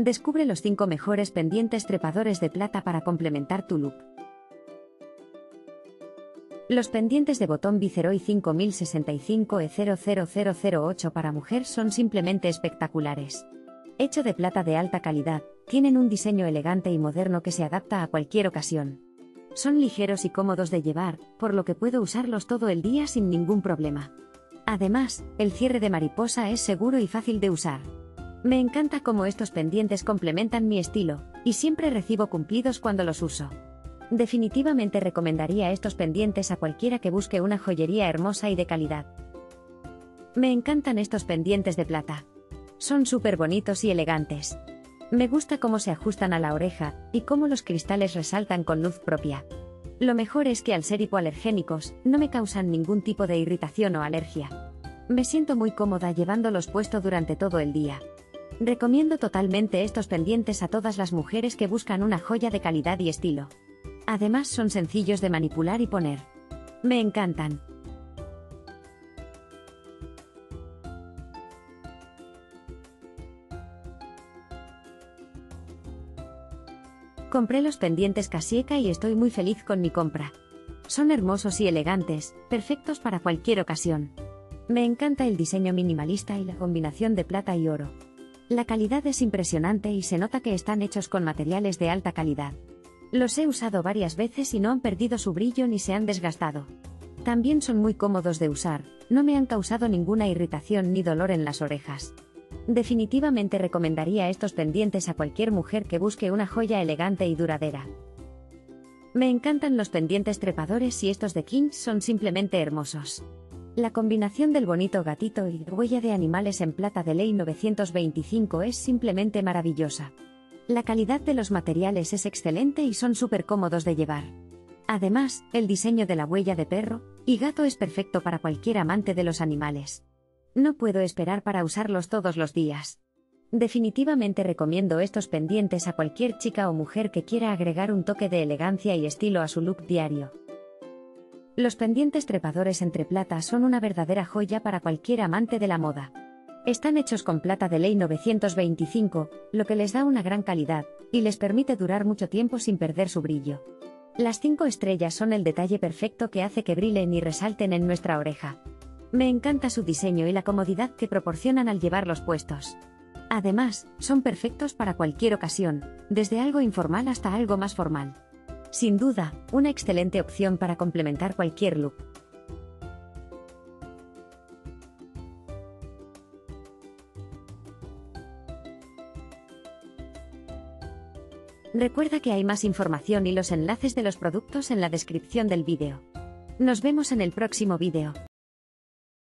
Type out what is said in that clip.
Descubre los 5 mejores pendientes trepadores de plata para complementar tu look. Los pendientes de botón Viceroy 5065 E00008 para mujer son simplemente espectaculares. Hecho de plata de alta calidad, tienen un diseño elegante y moderno que se adapta a cualquier ocasión. Son ligeros y cómodos de llevar, por lo que puedo usarlos todo el día sin ningún problema. Además, el cierre de mariposa es seguro y fácil de usar. Me encanta cómo estos pendientes complementan mi estilo, y siempre recibo cumplidos cuando los uso. Definitivamente recomendaría estos pendientes a cualquiera que busque una joyería hermosa y de calidad. Me encantan estos pendientes de plata. Son súper bonitos y elegantes. Me gusta cómo se ajustan a la oreja, y cómo los cristales resaltan con luz propia. Lo mejor es que al ser hipoalergénicos, no me causan ningún tipo de irritación o alergia. Me siento muy cómoda llevándolos puesto durante todo el día. Recomiendo totalmente estos pendientes a todas las mujeres que buscan una joya de calidad y estilo. Además son sencillos de manipular y poner. Me encantan. Compré los pendientes Casica y estoy muy feliz con mi compra. Son hermosos y elegantes, perfectos para cualquier ocasión. Me encanta el diseño minimalista y la combinación de plata y oro. La calidad es impresionante y se nota que están hechos con materiales de alta calidad. Los he usado varias veces y no han perdido su brillo ni se han desgastado. También son muy cómodos de usar, no me han causado ninguna irritación ni dolor en las orejas. Definitivamente recomendaría estos pendientes a cualquier mujer que busque una joya elegante y duradera. Me encantan los pendientes trepadores y estos de Kings son simplemente hermosos. La combinación del bonito gatito y huella de animales en plata de ley 925 es simplemente maravillosa. La calidad de los materiales es excelente y son súper cómodos de llevar. Además, el diseño de la huella de perro y gato es perfecto para cualquier amante de los animales. No puedo esperar para usarlos todos los días. Definitivamente recomiendo estos pendientes a cualquier chica o mujer que quiera agregar un toque de elegancia y estilo a su look diario. Los pendientes trepadores entre plata son una verdadera joya para cualquier amante de la moda. Están hechos con plata de ley 925, lo que les da una gran calidad, y les permite durar mucho tiempo sin perder su brillo. Las cinco estrellas son el detalle perfecto que hace que brillen y resalten en nuestra oreja. Me encanta su diseño y la comodidad que proporcionan al llevarlos puestos. Además, son perfectos para cualquier ocasión, desde algo informal hasta algo más formal. Sin duda, una excelente opción para complementar cualquier look. Recuerda que hay más información y los enlaces de los productos en la descripción del vídeo. Nos vemos en el próximo vídeo.